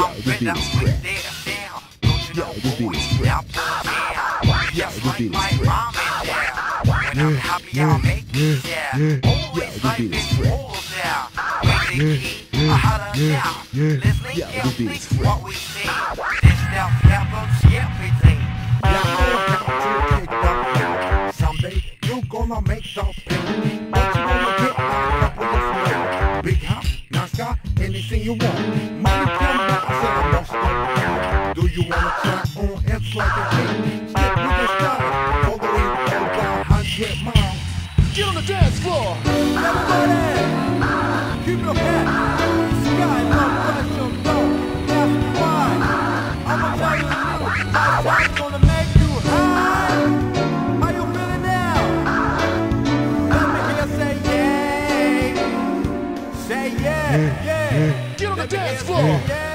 I'm fed up with this down. Don't you know, boys, now put down. Just like my mom and dad. When I'm happy, I'll make it down. Always like this all down. When they keep a hotter down. Listening carefully to what we say. This down happens everything. Yeah, I know how to take the pill. Someday you're gonna make the pill. But you gonna get a couple of slaves. Big nice car, anything you want. Money like a king? Stick with style, all the way all down hundred miles. Get on the dance floor. Everybody, keep your head. Sky, love, flash your thumb. That's why I'ma tell you. My gonna make you high. How you feeling now? Let me hear say yeah. Say yeah, yeah. Get on the dance floor. say Yeah.